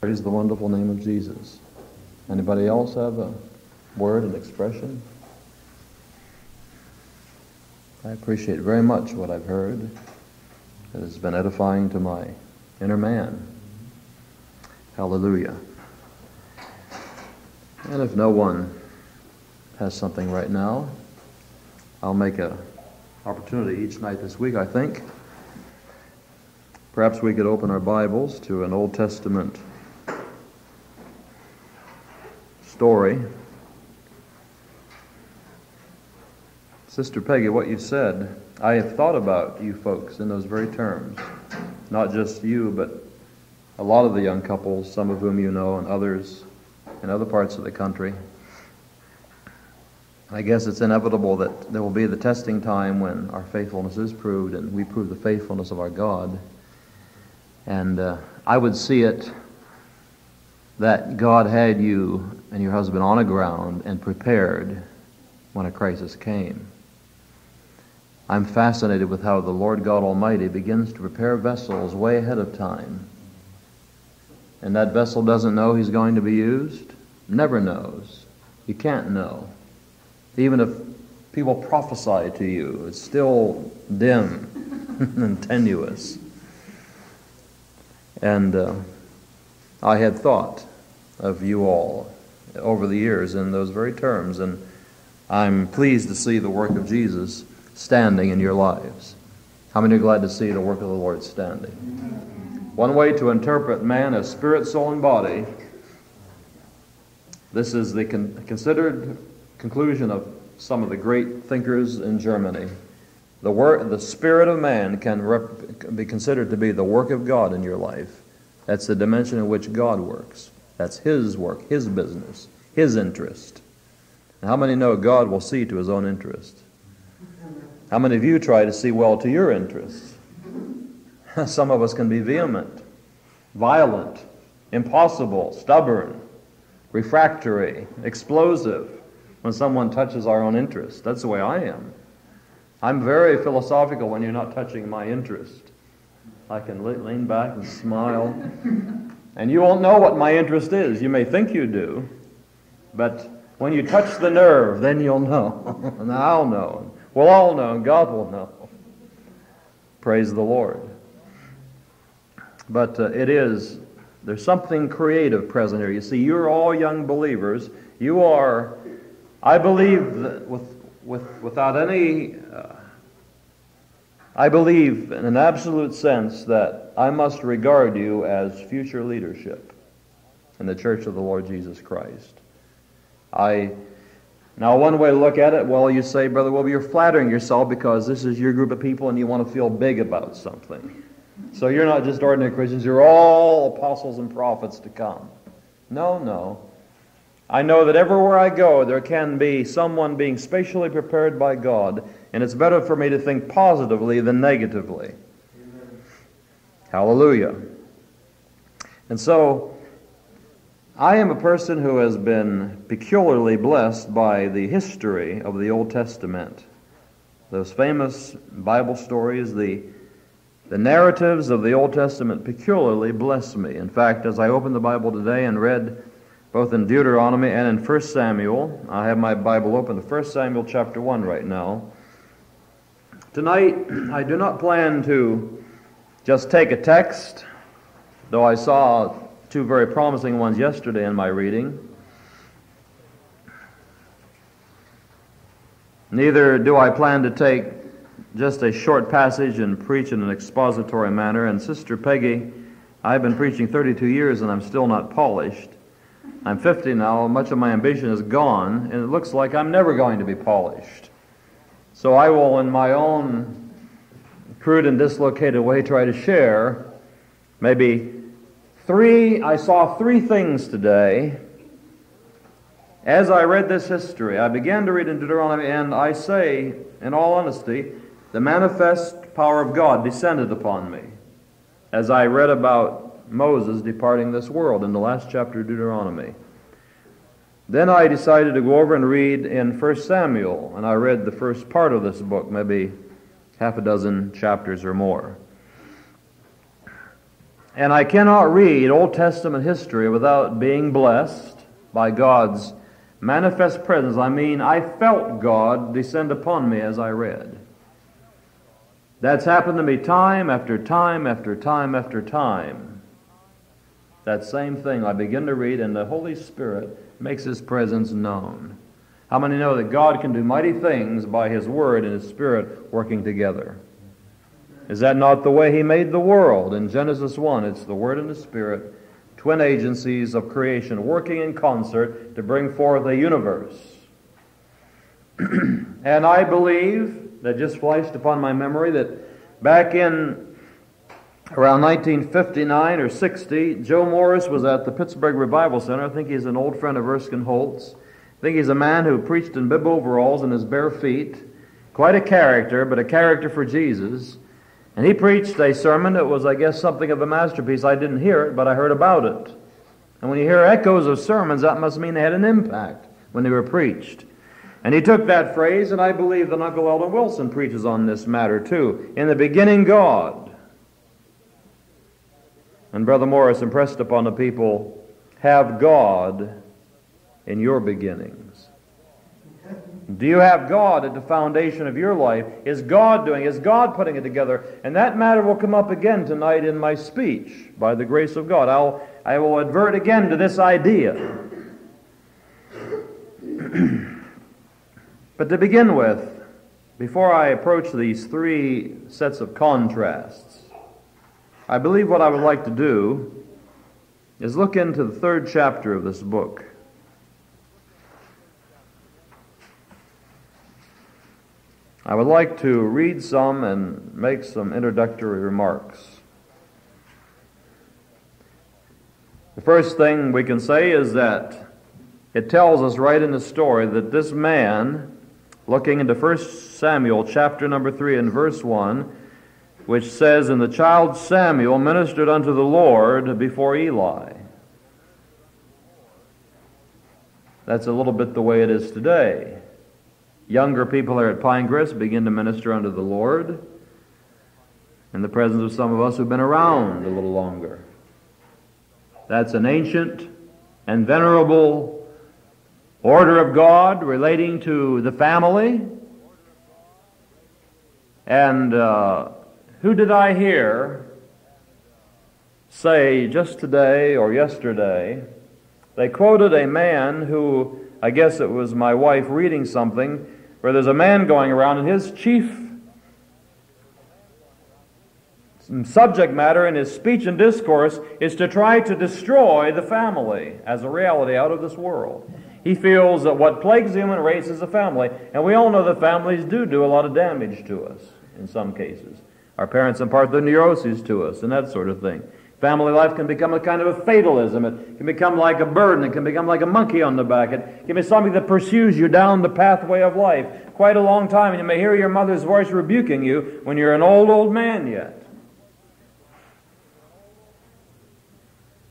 Praise the wonderful name of Jesus. Anybody else have a word and expression? I appreciate very much what I've heard. It has been edifying to my inner man. Hallelujah. And if no one has something right now, I'll make an opportunity each night this week, I think. Perhaps we could open our Bibles to an Old Testament story. Sister Peggy, what you said, I have thought about you folks in those very terms. Not just you, but a lot of the young couples, some of whom you know, and others in other parts of the country. I guess it's inevitable that there will be the testing time when our faithfulness is proved and we prove the faithfulness of our God. And uh, I would see it that God had you and your husband on the ground and prepared when a crisis came. I'm fascinated with how the Lord God Almighty begins to prepare vessels way ahead of time. And that vessel doesn't know he's going to be used, never knows. You can't know. Even if people prophesy to you, it's still dim and tenuous. And uh, I had thought of you all over the years in those very terms, and I'm pleased to see the work of Jesus standing in your lives. How many are glad to see the work of the Lord standing? One way to interpret man as spirit, soul, and body. This is the con- considered conclusion of some of the great thinkers in Germany. The, work, the spirit of man can rep- be considered to be the work of God in your life. That's the dimension in which God works. That's His work, His business, His interest. How many know God will see to His own interest? How many of you try to see well to your interests? Some of us can be vehement, violent, impossible, stubborn, refractory, explosive when someone touches our own interest. That's the way I am. I'm very philosophical when you're not touching my interest. I can lean back and smile. And you won't know what my interest is. You may think you do, but when you touch the nerve, then you'll know. and I'll know. We'll all know, and God will know. Praise the Lord. But uh, it is, there's something creative present here. You see, you're all young believers. You are, I believe, with, with, without any, I believe in an absolute sense that I must regard you as future leadership in the church of the Lord Jesus Christ. I now, one way to look at it, well, you say, Brother Wilber, you're flattering yourself because this is your group of people and you want to feel big about something. So you're not just ordinary Christians, you're all apostles and prophets to come. No, no. I know that everywhere I go, there can be someone being spatially prepared by God, and it's better for me to think positively than negatively. Amen. Hallelujah. And so, I am a person who has been peculiarly blessed by the history of the Old Testament. Those famous Bible stories, the, the narratives of the Old Testament peculiarly bless me. In fact, as I opened the Bible today and read both in Deuteronomy and in 1 Samuel, I have my Bible open to 1 Samuel chapter 1 right now. Tonight, I do not plan to just take a text, though I saw two very promising ones yesterday in my reading. Neither do I plan to take just a short passage and preach in an expository manner. And Sister Peggy, I've been preaching 32 years and I'm still not polished. I'm 50 now, much of my ambition is gone, and it looks like I'm never going to be polished. So I will, in my own crude and dislocated way, try to share maybe three, I saw three things today. As I read this history, I began to read in Deuteronomy, and I say, in all honesty, the manifest power of God descended upon me as I read about Moses departing this world in the last chapter of Deuteronomy. Then I decided to go over and read in 1 Samuel, and I read the first part of this book, maybe half a dozen chapters or more. And I cannot read Old Testament history without being blessed by God's manifest presence. I mean, I felt God descend upon me as I read. That's happened to me time after time after time after time. That same thing I begin to read, and the Holy Spirit makes His presence known. How many know that God can do mighty things by His Word and His Spirit working together? Is that not the way He made the world? In Genesis 1, it's the Word and the Spirit, twin agencies of creation working in concert to bring forth a universe. and I believe that just flashed upon my memory that back in around 1959 or 60, Joe Morris was at the Pittsburgh Revival Center. I think he's an old friend of Erskine Holtz. I think he's a man who preached in bib overalls and his bare feet. Quite a character, but a character for Jesus. And he preached a sermon that was, I guess, something of a masterpiece. I didn't hear it, but I heard about it. And when you hear echoes of sermons, that must mean they had an impact when they were preached. And he took that phrase, and I believe that Uncle Eldon Wilson preaches on this matter too. In the beginning, God. And Brother Morris impressed upon the people have God in your beginnings. Do you have God at the foundation of your life? Is God doing? Is God putting it together? And that matter will come up again tonight in my speech by the grace of God. I'll, I will advert again to this idea. but to begin with, before I approach these three sets of contrasts, I believe what I would like to do is look into the third chapter of this book. I would like to read some and make some introductory remarks. The first thing we can say is that it tells us right in the story that this man, looking into 1 Samuel chapter number 3 and verse 1, which says, And the child Samuel ministered unto the Lord before Eli. That's a little bit the way it is today. Younger people are at Pinecrest begin to minister unto the Lord in the presence of some of us who've been around a little longer. That's an ancient and venerable order of God relating to the family. And uh, who did I hear say just today or yesterday? They quoted a man who, I guess it was my wife reading something, where there's a man going around, and his chief subject matter in his speech and discourse is to try to destroy the family as a reality out of this world. He feels that what plagues the human race is the family, and we all know that families do do a lot of damage to us in some cases. Our parents impart their neuroses to us and that sort of thing. Family life can become a kind of a fatalism. It can become like a burden. It can become like a monkey on the back. It can be something that pursues you down the pathway of life quite a long time. And you may hear your mother's voice rebuking you when you're an old, old man yet.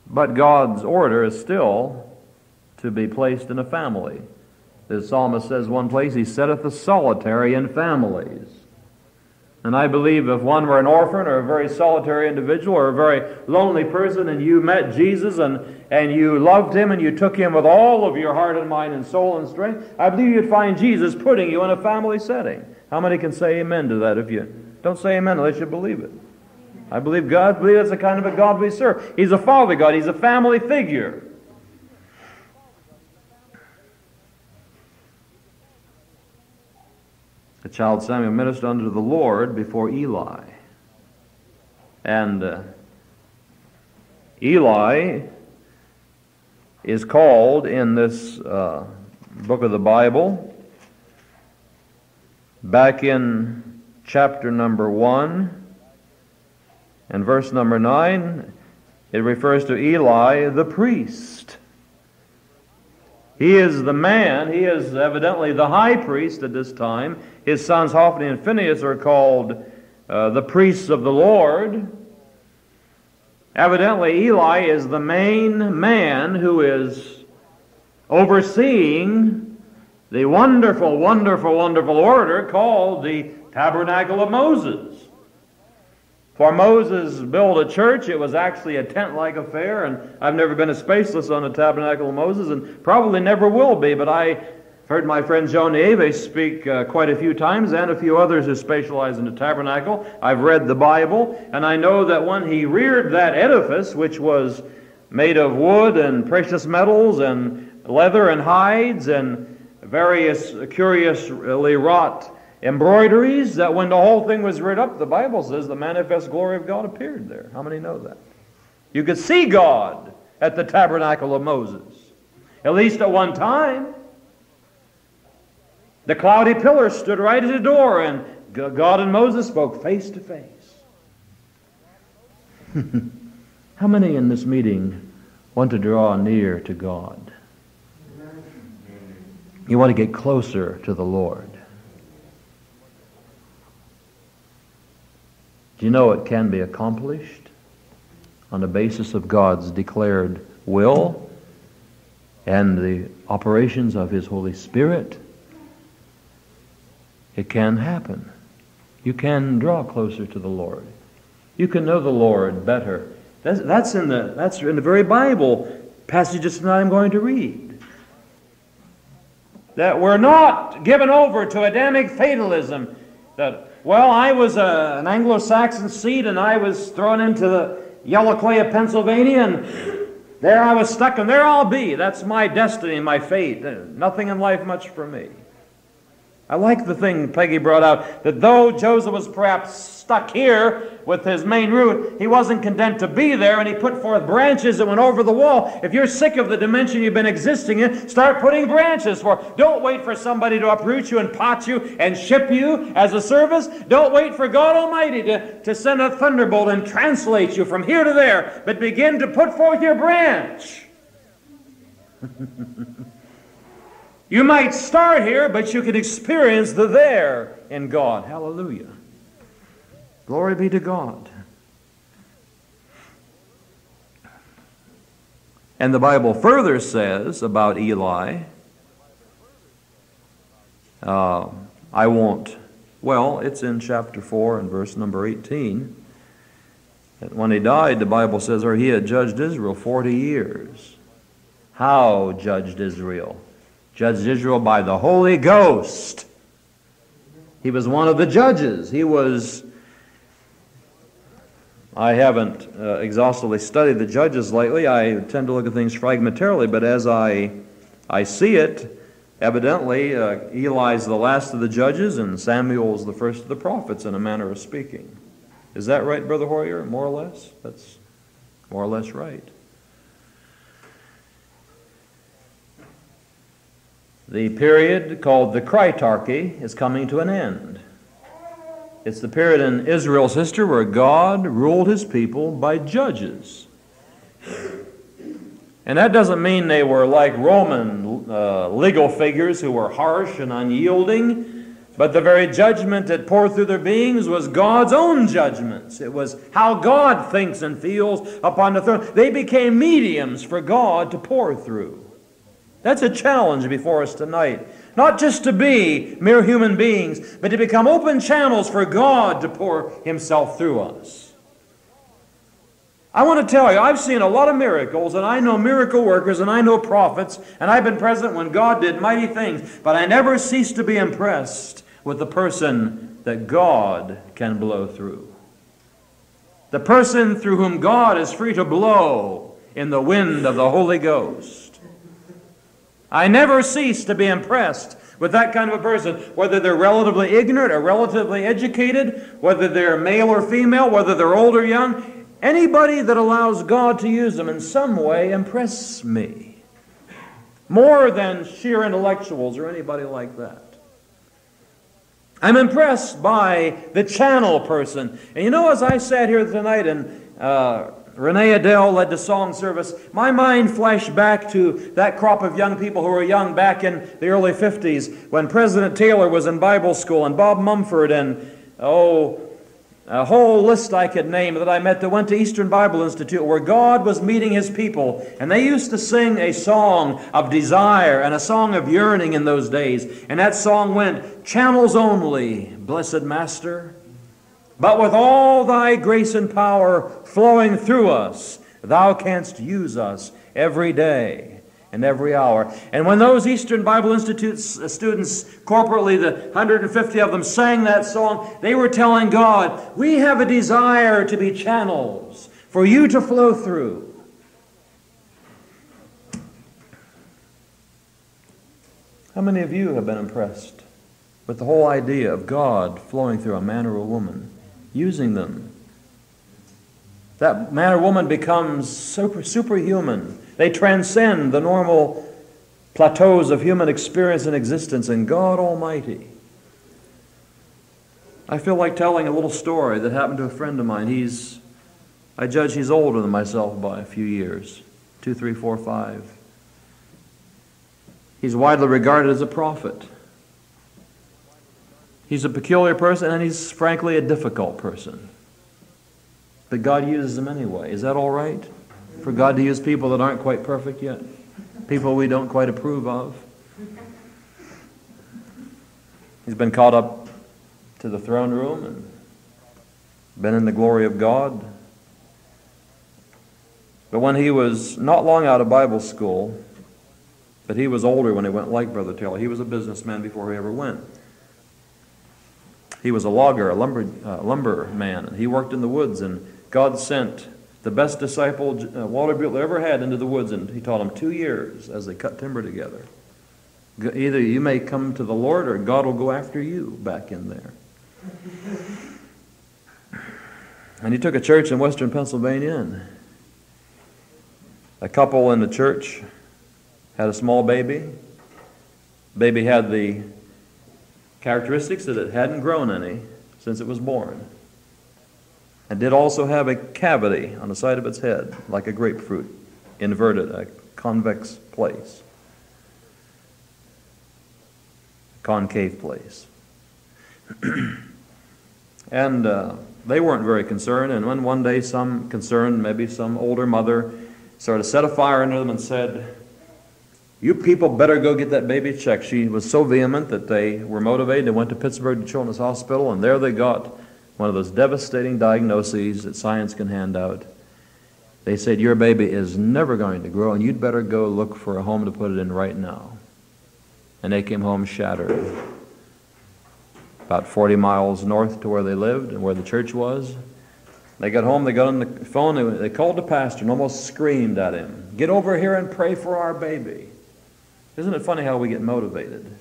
But God's order is still to be placed in a family. The psalmist says one place, He setteth the solitary in families. And I believe if one were an orphan or a very solitary individual or a very lonely person and you met Jesus and, and you loved him and you took him with all of your heart and mind and soul and strength, I believe you'd find Jesus putting you in a family setting. How many can say amen to that if you don't say amen unless you believe it? I believe God, I believe that's the kind of a God we serve. He's a father God, He's a family figure. The child Samuel ministered unto the Lord before Eli. And uh, Eli is called in this uh, book of the Bible, back in chapter number 1 and verse number 9, it refers to Eli the priest. He is the man, he is evidently the high priest at this time. His sons Hophni and Phinehas are called uh, the priests of the Lord. Evidently, Eli is the main man who is overseeing the wonderful, wonderful, wonderful order called the Tabernacle of Moses. For Moses built a church, it was actually a tent like affair, and I've never been a spaceless on the tabernacle of Moses, and probably never will be, but I heard my friend Joe Nieves speak uh, quite a few times, and a few others who specialize in the tabernacle. I've read the Bible, and I know that when he reared that edifice, which was made of wood and precious metals and leather and hides and various curiously wrought embroideries that when the whole thing was reared up, the Bible says the manifest glory of God appeared there. How many know that? You could see God at the tabernacle of Moses, at least at one time. The cloudy pillar stood right at the door, and God and Moses spoke face to face. How many in this meeting want to draw near to God? You want to get closer to the Lord. Do you know it can be accomplished on the basis of God's declared will and the operations of His Holy Spirit? It can happen. You can draw closer to the Lord. You can know the Lord better. That's, that's in, the, that's in the very Bible passages that I'm going to read. That we're not given over to Adamic fatalism that well, I was a, an Anglo Saxon seed and I was thrown into the yellow clay of Pennsylvania and there I was stuck and there I'll be. That's my destiny, my fate. Nothing in life much for me. I like the thing Peggy brought out that though Joseph was perhaps stuck here with his main root, he wasn't content to be there and he put forth branches that went over the wall. If you're sick of the dimension you've been existing in, start putting branches for. Don't wait for somebody to uproot you and pot you and ship you as a service. Don't wait for God Almighty to, to send a thunderbolt and translate you from here to there, but begin to put forth your branch. You might start here, but you can experience the there in God. Hallelujah. Glory be to God. And the Bible further says about Eli, uh, I won't, well, it's in chapter 4 and verse number 18. That when he died, the Bible says, or he had judged Israel 40 years. How judged Israel? Judged Israel by the Holy Ghost. He was one of the judges. He was, I haven't uh, exhaustively studied the judges lately. I tend to look at things fragmentarily, but as I, I see it, evidently uh, Eli's the last of the judges and Samuel's the first of the prophets, in a manner of speaking. Is that right, Brother Hoyer? More or less? That's more or less right. The period called the Critarchy is coming to an end. It's the period in Israel's history where God ruled his people by judges. And that doesn't mean they were like Roman uh, legal figures who were harsh and unyielding, but the very judgment that poured through their beings was God's own judgments. It was how God thinks and feels upon the throne. They became mediums for God to pour through. That's a challenge before us tonight. Not just to be mere human beings, but to become open channels for God to pour Himself through us. I want to tell you, I've seen a lot of miracles, and I know miracle workers, and I know prophets, and I've been present when God did mighty things, but I never cease to be impressed with the person that God can blow through. The person through whom God is free to blow in the wind of the Holy Ghost. I never cease to be impressed with that kind of a person, whether they're relatively ignorant or relatively educated, whether they're male or female, whether they're old or young. Anybody that allows God to use them in some way impresses me more than sheer intellectuals or anybody like that. I'm impressed by the channel person. And you know, as I sat here tonight and uh, Renee Adele led the song service. My mind flashed back to that crop of young people who were young back in the early 50s when President Taylor was in Bible school and Bob Mumford and, oh, a whole list I could name that I met that went to Eastern Bible Institute where God was meeting his people. And they used to sing a song of desire and a song of yearning in those days. And that song went, Channels only, blessed Master. But with all thy grace and power flowing through us, thou canst use us every day and every hour. And when those Eastern Bible Institute uh, students, corporately, the 150 of them, sang that song, they were telling God, We have a desire to be channels for you to flow through. How many of you have been impressed with the whole idea of God flowing through a man or a woman, using them? That man or woman becomes super, superhuman. They transcend the normal plateaus of human experience and existence in God Almighty. I feel like telling a little story that happened to a friend of mine. He's, I judge he's older than myself by a few years two, three, four, five. He's widely regarded as a prophet. He's a peculiar person, and he's frankly a difficult person. But God uses him anyway. Is that all right? For God to use people that aren't quite perfect yet? People we don't quite approve of? He's been caught up to the throne room and been in the glory of God. But when he was not long out of Bible school, but he was older when he went like Brother Taylor. He was a businessman before he ever went. He was a logger, a lumber, uh, lumber man, and he worked in the woods, and God sent the best disciple uh, Walter Butler ever had into the woods, and he taught him two years as they cut timber together. Either you may come to the Lord or God will go after you back in there. And he took a church in western Pennsylvania, and a couple in the church had a small baby. Baby had the characteristics that it hadn't grown any since it was born. And did also have a cavity on the side of its head, like a grapefruit, inverted, a convex place, a concave place. and uh, they weren't very concerned. And when one day some concerned, maybe some older mother, sort of set a fire under them and said, you people better go get that baby checked. She was so vehement that they were motivated. They went to Pittsburgh Children's Hospital, and there they got one of those devastating diagnoses that science can hand out. They said, Your baby is never going to grow, and you'd better go look for a home to put it in right now. And they came home shattered. About 40 miles north to where they lived and where the church was. They got home, they got on the phone, they called the pastor and almost screamed at him, Get over here and pray for our baby. Isn't it funny how we get motivated?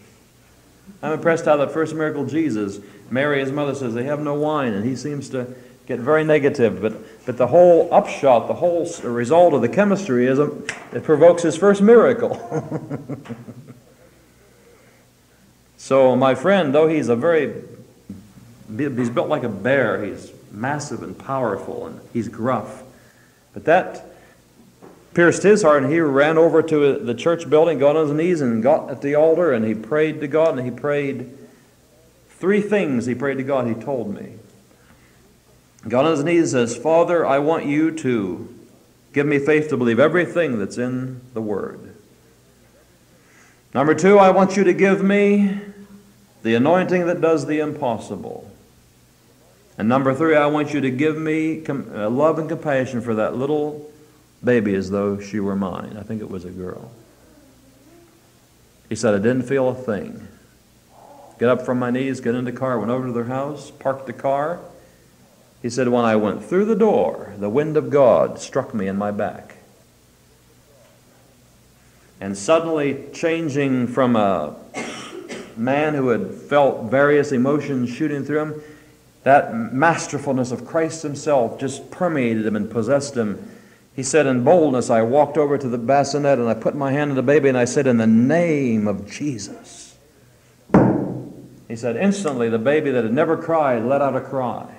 I'm impressed how that first miracle Jesus, Mary, his mother, says they have no wine, and he seems to get very negative. But, but the whole upshot, the whole result of the chemistry is a, it provokes his first miracle. so, my friend, though he's a very, he's built like a bear, he's massive and powerful, and he's gruff. But that pierced his heart, and he ran over to the church building, got on his knees, and got at the altar, and he prayed to God, and he prayed three things. He prayed to God, he told me. Got on his knees says, Father, I want you to give me faith to believe everything that's in the Word. Number two, I want you to give me the anointing that does the impossible. And number three, I want you to give me uh, love and compassion for that little baby as though she were mine. I think it was a girl. He said, I didn't feel a thing. Get up from my knees, get in the car, went over to their house, parked the car. He said, When I went through the door, the wind of God struck me in my back. And suddenly, changing from a man who had felt various emotions shooting through him, that masterfulness of Christ Himself just permeated him and possessed him he said, In boldness, I walked over to the bassinet and I put my hand on the baby and I said, In the name of Jesus. He said, Instantly, the baby that had never cried let out a cry.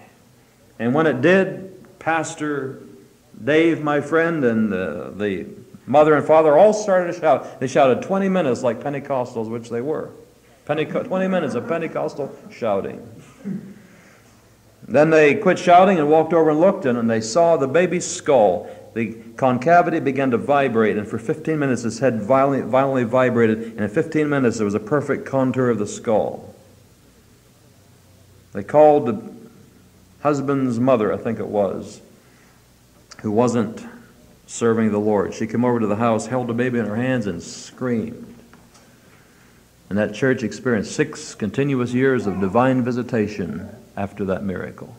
And when it did, Pastor Dave, my friend, and the mother and father all started to shout. They shouted 20 minutes like Pentecostals, which they were. 20 minutes of Pentecostal shouting. Then they quit shouting and walked over and looked, in, and they saw the baby's skull the concavity began to vibrate, and for 15 minutes his head violently, violently vibrated, and in 15 minutes there was a perfect contour of the skull. They called the husband's mother, I think it was, who wasn't serving the Lord. She came over to the house, held the baby in her hands, and screamed. And that church experienced six continuous years of divine visitation after that miracle.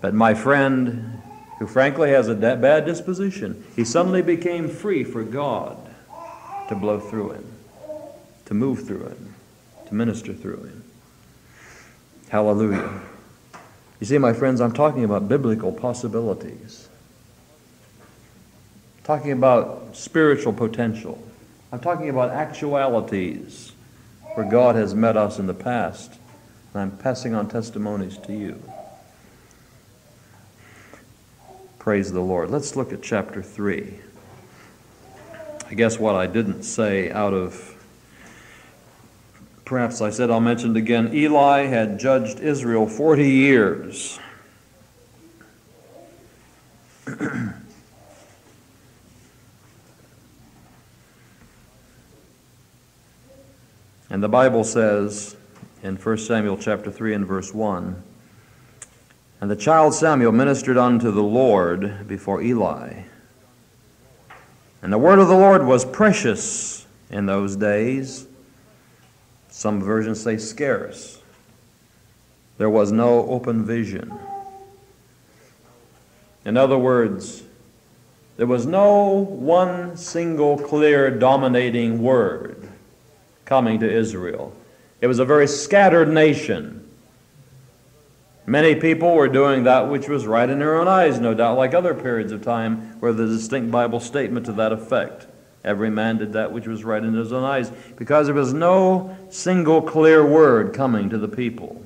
But my friend, who frankly has a bad disposition, he suddenly became free for God to blow through him, to move through him, to minister through him. Hallelujah. You see, my friends, I'm talking about biblical possibilities. talking about spiritual potential. I'm talking about actualities where God has met us in the past. And I'm passing on testimonies to you. Praise the Lord. Let's look at chapter 3. I guess what I didn't say out of, perhaps I said I'll mention it again. Eli had judged Israel 40 years. and the Bible says in 1 Samuel chapter 3 and verse 1 And the child Samuel ministered unto the Lord before Eli. And the word of the Lord was precious in those days. Some versions say scarce. There was no open vision. In other words, there was no one single clear dominating word coming to Israel. It was a very scattered nation. Many people were doing that which was right in their own eyes, no doubt, like other periods of time where there's distinct Bible statement to that effect. Every man did that which was right in his own eyes, because there was no single clear word coming to the people.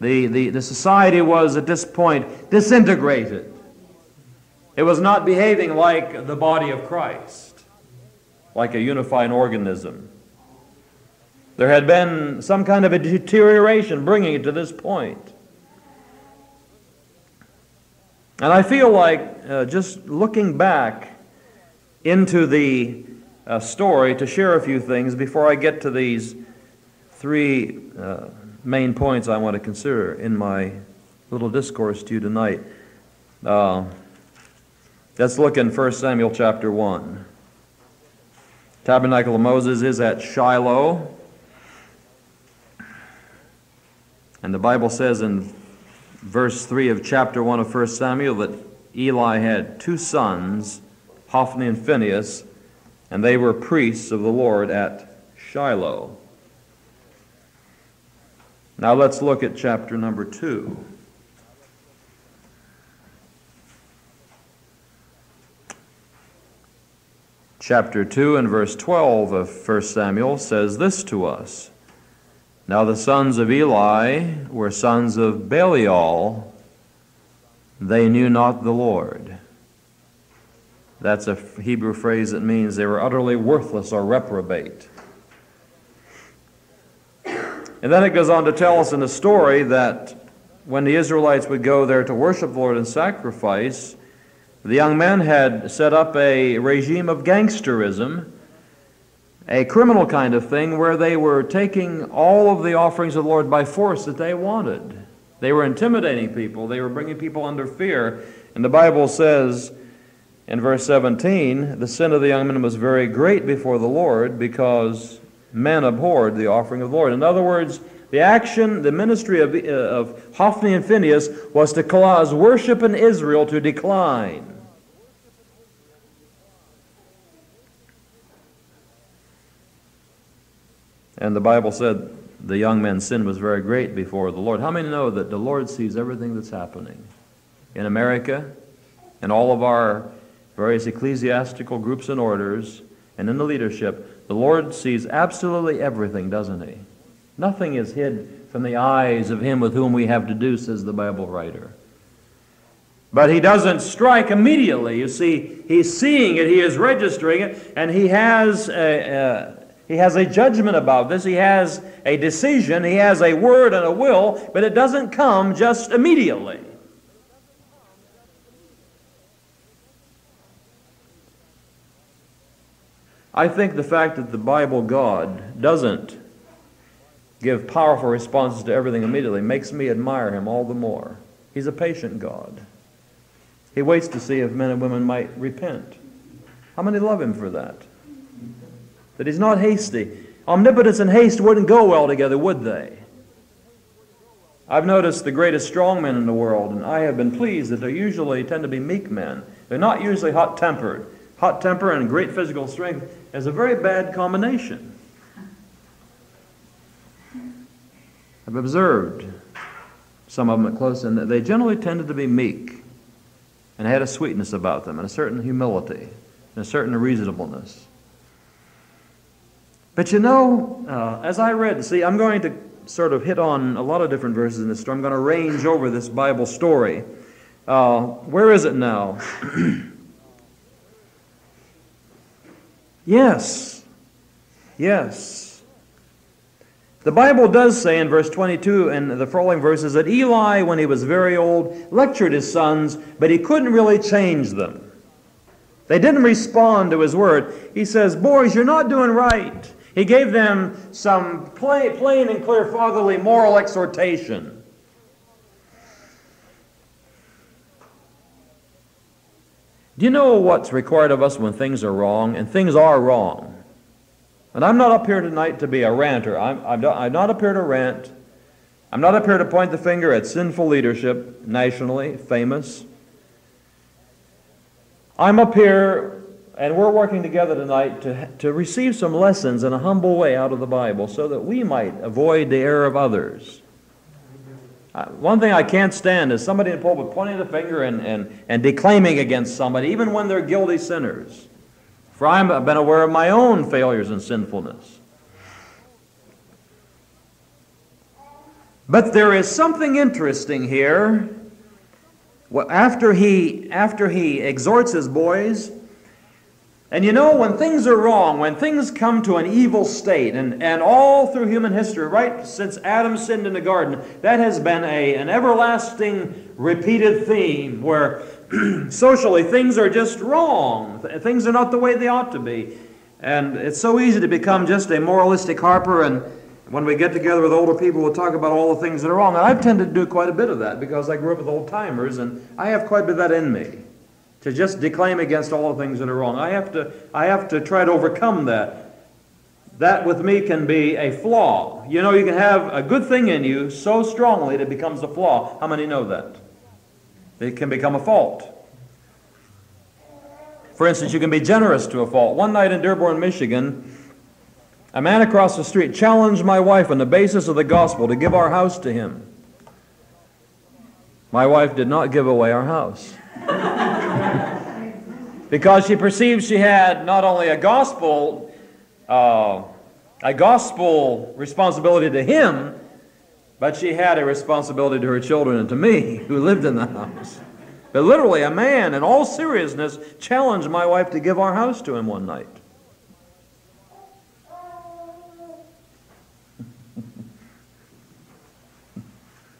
The, the, the society was at this point disintegrated. It was not behaving like the body of Christ, like a unified organism. There had been some kind of a deterioration bringing it to this point. And I feel like uh, just looking back into the uh, story to share a few things before I get to these three uh, main points I want to consider in my little discourse to you tonight. Uh, let's look in 1 Samuel chapter 1. Tabernacle of Moses is at Shiloh. And the Bible says in verse 3 of chapter 1 of 1 Samuel that Eli had two sons, Hophni and Phinehas, and they were priests of the Lord at Shiloh. Now let's look at chapter number 2. Chapter 2 and verse 12 of 1 Samuel says this to us. Now the sons of Eli were sons of Belial. They knew not the Lord. That's a Hebrew phrase that means they were utterly worthless or reprobate. And then it goes on to tell us in the story that when the Israelites would go there to worship the Lord and sacrifice, the young men had set up a regime of gangsterism a criminal kind of thing where they were taking all of the offerings of the Lord by force that they wanted. They were intimidating people, they were bringing people under fear. And the Bible says in verse 17 the sin of the young men was very great before the Lord because men abhorred the offering of the Lord. In other words, the action, the ministry of, uh, of Hophni and Phinehas was to cause worship in Israel to decline. And the Bible said the young man's sin was very great before the Lord. How many know that the Lord sees everything that's happening in America and all of our various ecclesiastical groups and orders and in the leadership? The Lord sees absolutely everything, doesn't He? Nothing is hid from the eyes of Him with whom we have to do, says the Bible writer. But he doesn't strike immediately. You see, he's seeing it, he is registering it, and he has a, a, he has a judgment about this. He has a decision. He has a word and a will, but it doesn't come just immediately. I think the fact that the Bible God doesn't give powerful responses to everything immediately makes me admire him all the more. He's a patient God. He waits to see if men and women might repent. How many love him for that? That he's not hasty. Omnipotence and haste wouldn't go well together, would they? I've noticed the greatest strong men in the world, and I have been pleased that they usually tend to be meek men. They're not usually hot tempered. Hot temper and great physical strength is a very bad combination. I've observed some of them at close, and they generally tended to be meek and had a sweetness about them and a certain humility and a certain reasonableness. But you know, uh, as I read, see, I'm going to sort of hit on a lot of different verses in this story. I'm going to range over this Bible story. Uh, where is it now? yes. Yes. The Bible does say in verse 22 and the following verses that Eli, when he was very old, lectured his sons, but he couldn't really change them. They didn't respond to his word. He says, Boys, you're not doing right. He gave them some plain, plain and clear fatherly moral exhortation. Do you know what's required of us when things are wrong? And things are wrong. And I'm not up here tonight to be a ranter. I'm, I'm, not, I'm not up here to rant. I'm not up here to point the finger at sinful leadership, nationally famous. I'm up here and we're working together tonight to, to receive some lessons in a humble way out of the Bible so that we might avoid the error of others. Uh, one thing I can't stand is somebody in the pulpit pointing the finger and, and, and declaiming against somebody, even when they're guilty sinners. For I've been aware of my own failures and sinfulness. But there is something interesting here. Well, After he, after he exhorts his boys, and you know, when things are wrong, when things come to an evil state, and, and all through human history, right since Adam sinned in the garden, that has been a, an everlasting repeated theme where socially things are just wrong. Things are not the way they ought to be. And it's so easy to become just a moralistic harper, and when we get together with older people, we'll talk about all the things that are wrong. And I've tended to do quite a bit of that because I grew up with old timers, and I have quite a bit of that in me to just declaim against all the things that are wrong. I have to, I have to try to overcome that. That with me can be a flaw. You know, you can have a good thing in you so strongly that it becomes a flaw. How many know that? It can become a fault. For instance, you can be generous to a fault. One night in Dearborn, Michigan, a man across the street challenged my wife on the basis of the gospel to give our house to him. My wife did not give away our house because she perceived she had not only a gospel, uh, a gospel responsibility to him, but she had a responsibility to her children and to me, who lived in the house. But literally, a man, in all seriousness, challenged my wife to give our house to him one night.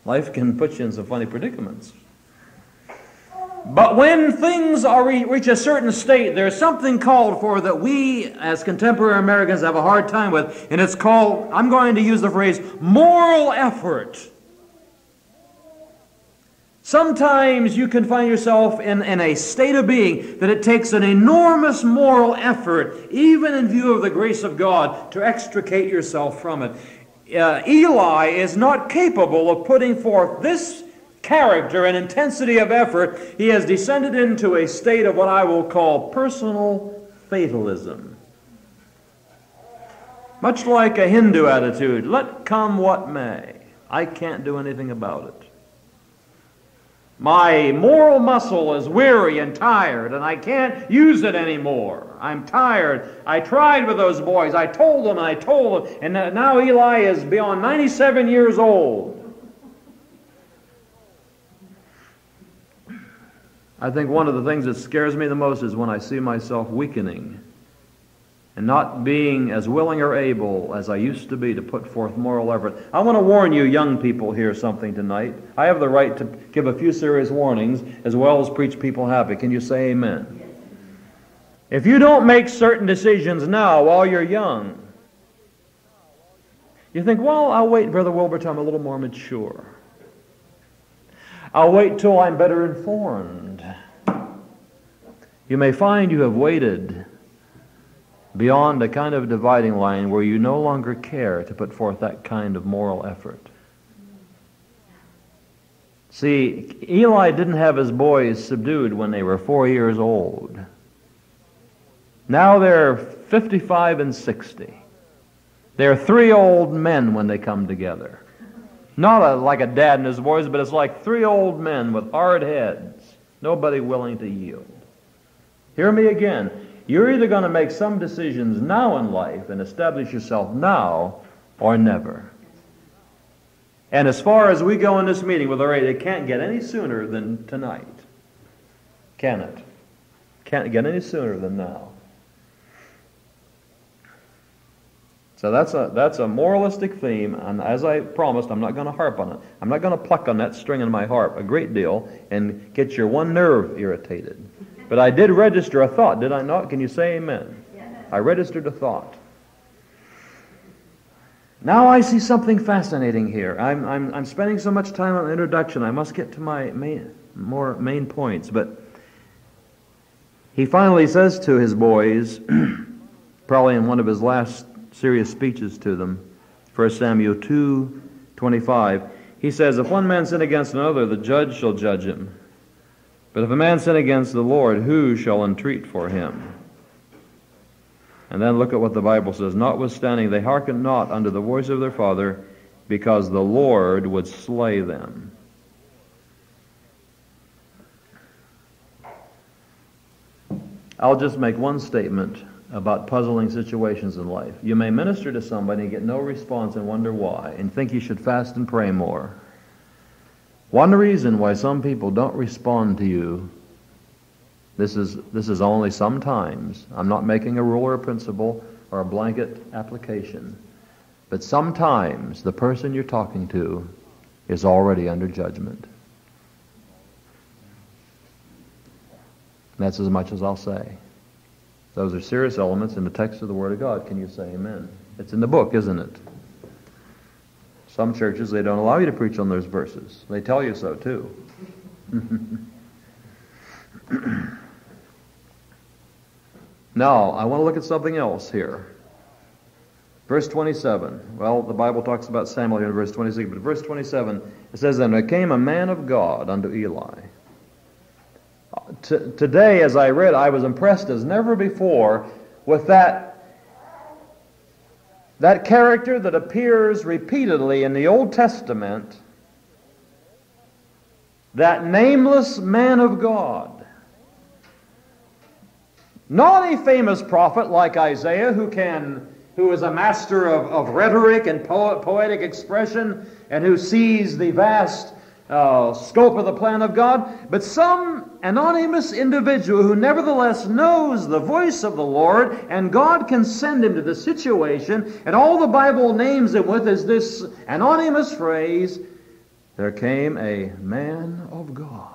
Life can put you in some funny predicaments. But when things are re- reach a certain state, there's something called for that we, as contemporary Americans, have a hard time with, and it's called, I'm going to use the phrase, moral effort. Sometimes you can find yourself in, in a state of being that it takes an enormous moral effort, even in view of the grace of God, to extricate yourself from it. Uh, Eli is not capable of putting forth this character and intensity of effort, he has descended into a state of what I will call personal fatalism. Much like a Hindu attitude, let come what may. I can't do anything about it. My moral muscle is weary and tired, and I can't use it anymore. I'm tired. I tried with those boys. I told them, I told them, and now Eli is beyond 97 years old. I think one of the things that scares me the most is when I see myself weakening and not being as willing or able as I used to be to put forth moral effort. I want to warn you, young people, here something tonight. I have the right to give a few serious warnings as well as preach people happy. Can you say amen? If you don't make certain decisions now while you're young, You think, well, I'll wait, Brother Wilber, till I'm a little more mature. I'll wait till I'm better informed. You may find you have waited beyond a kind of dividing line where you no longer care to put forth that kind of moral effort. See, Eli didn't have his boys subdued when they were four years old. Now they're 55 and 60. They're three old men when they come together. Not a, like a dad and his boys, but it's like three old men with hard heads, nobody willing to yield. Hear me again. You're either going to make some decisions now in life and establish yourself now or never. And as far as we go in this meeting with our eight, it can't get any sooner than tonight. Can it? Can't get any sooner than now. So that's a, that's a moralistic theme, and as I promised, I'm not going to harp on it. I'm not going to pluck on that string in my harp a great deal and get your one nerve irritated. But I did register a thought, did I not? Can you say amen? I registered a thought. Now I see something fascinating here. I'm, I'm, I'm spending so much time on the introduction, I must get to my main, more main points. But he finally says to his boys, probably in one of his last serious speeches to them, 1 Samuel 2 25, he says, If one man sin against another, the judge shall judge him. But if a man sin against the Lord, who shall entreat for him? And then look at what the Bible says. Notwithstanding, they hearkened not unto the voice of their father, because the Lord would slay them. I'll just make one statement about puzzling situations in life. You may minister to somebody and get no response and wonder why, and think you should fast and pray more. One reason why some people don't respond to you, this is, this is only sometimes, I'm not making a rule or a principle or a blanket application, but sometimes the person you're talking to is already under judgment. That's as much as I'll say. Those are serious elements in the text of the Word of God. Can you say amen? It's in the book, isn't it? Some churches, they don't allow you to preach on those verses. They tell you so, too. now, I want to look at something else here. Verse 27. Well, the Bible talks about Samuel here in verse 26, but verse 27, it says, And there came a man of God unto Eli. T- today, as I read, I was impressed as never before with that that character that appears repeatedly in the Old Testament, that nameless man of God. Not a famous prophet like Isaiah who can who is a master of, of rhetoric and poetic expression and who sees the vast uh, scope of the plan of God, but some anonymous individual who nevertheless knows the voice of the Lord, and God can send him to the situation, and all the Bible names him with is this anonymous phrase there came a man of God.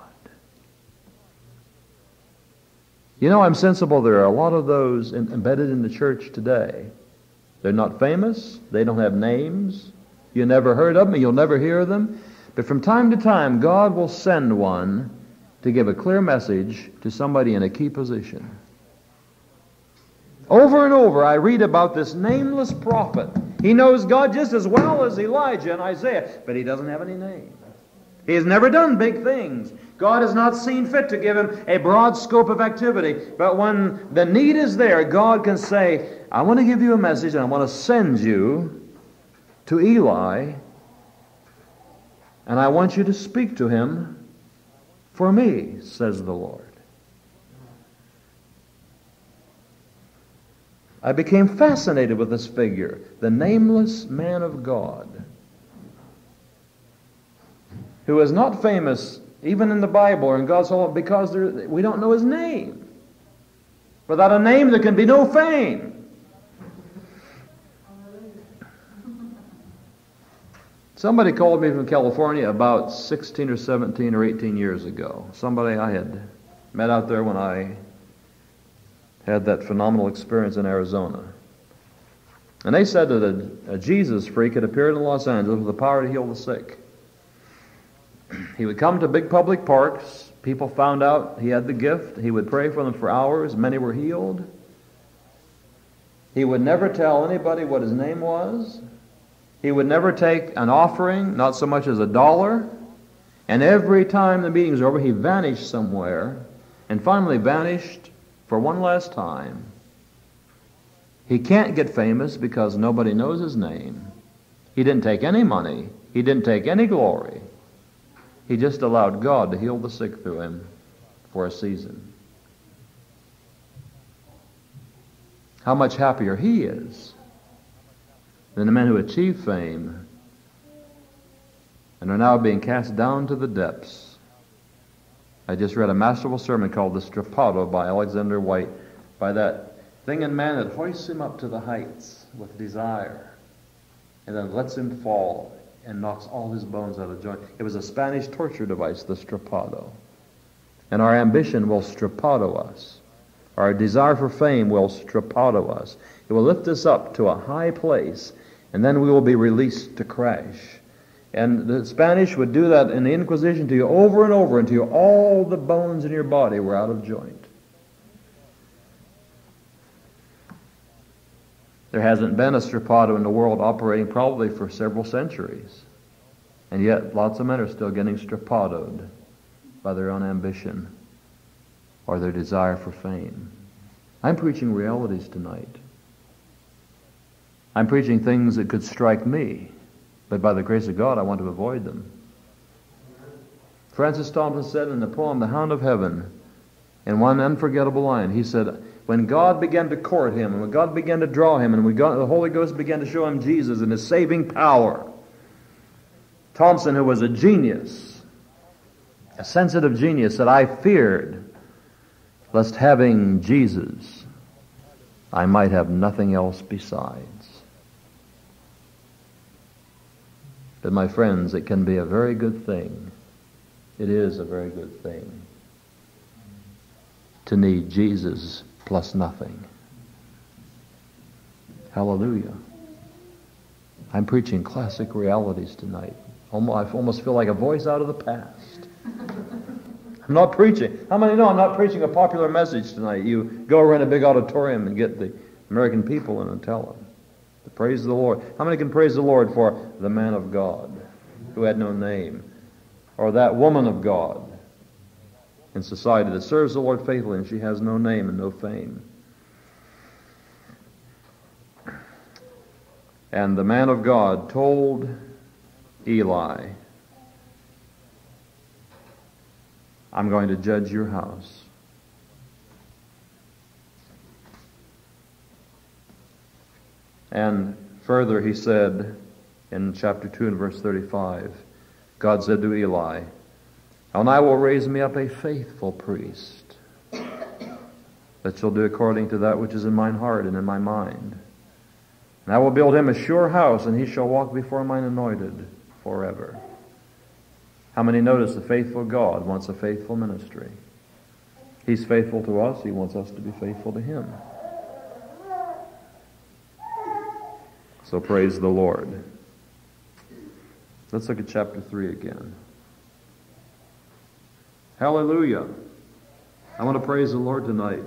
You know, I'm sensible there are a lot of those in, embedded in the church today. They're not famous, they don't have names, you never heard of them, you'll never hear them. But from time to time, God will send one to give a clear message to somebody in a key position. Over and over, I read about this nameless prophet. He knows God just as well as Elijah and Isaiah, but he doesn't have any name. He has never done big things. God has not seen fit to give him a broad scope of activity. But when the need is there, God can say, I want to give you a message and I want to send you to Eli and I want you to speak to him for me, says the Lord. I became fascinated with this figure, the nameless man of God, who is not famous even in the Bible or in God's whole because there, we don't know his name. Without a name, there can be no fame. Somebody called me from California about 16 or 17 or 18 years ago. Somebody I had met out there when I had that phenomenal experience in Arizona. And they said that a, a Jesus freak had appeared in Los Angeles with the power to heal the sick. He would come to big public parks. People found out he had the gift. He would pray for them for hours. Many were healed. He would never tell anybody what his name was. He would never take an offering, not so much as a dollar. And every time the meeting was over, he vanished somewhere and finally vanished for one last time. He can't get famous because nobody knows his name. He didn't take any money. He didn't take any glory. He just allowed God to heal the sick through him for a season. How much happier he is than the men who achieve fame and are now being cast down to the depths. I just read a masterful sermon called The Strappado by Alexander Whyte by that thing in man that hoists him up to the heights with desire and then lets him fall and knocks all his bones out of joint. It was a Spanish torture device, the strappado. And our ambition will strappado us. Our desire for fame will strappado us. It will lift us up to a high place, and then we will be released to crash. And the Spanish would do that in the Inquisition to you over and over until all the bones in your body were out of joint. There hasn't been a strappado in the world operating probably for several centuries. And yet, lots of men are still getting strappadoed by their own ambition or their desire for fame. I'm preaching realities tonight. I'm preaching things that could strike me, but by the grace of God, I want to avoid them. Francis Thompson said in the poem, The Hound of Heaven, in one unforgettable line, he said, when God began to court him, and when God began to draw him, and when God, the Holy Ghost began to show him Jesus and his saving power, Thompson, who was a genius, a sensitive genius, said, I feared lest having Jesus, I might have nothing else besides. But my friends, it can be a very good thing. It is a very good thing to need Jesus plus nothing. Hallelujah. I'm preaching classic realities tonight. I almost feel like a voice out of the past. I'm not preaching. How many know I'm not preaching a popular message tonight? You go around a big auditorium and get the American people in and tell them praise the Lord. How many can praise the Lord for the man of God who had no name? Or that woman of God in society that serves the Lord faithfully and she has no name and no fame. And the man of God told Eli, I'm going to judge your house. And further, he said in chapter 2 and verse 35, God said to Eli, and I will raise me up a faithful priest that shall do according to that which is in mine heart and in my mind. And I will build him a sure house, and he shall walk before mine anointed forever. How many notice the faithful God wants a faithful ministry? He's faithful to us. He wants us to be faithful to him. So praise the Lord. Let's look at chapter 3 again. Hallelujah. I want to praise the Lord tonight.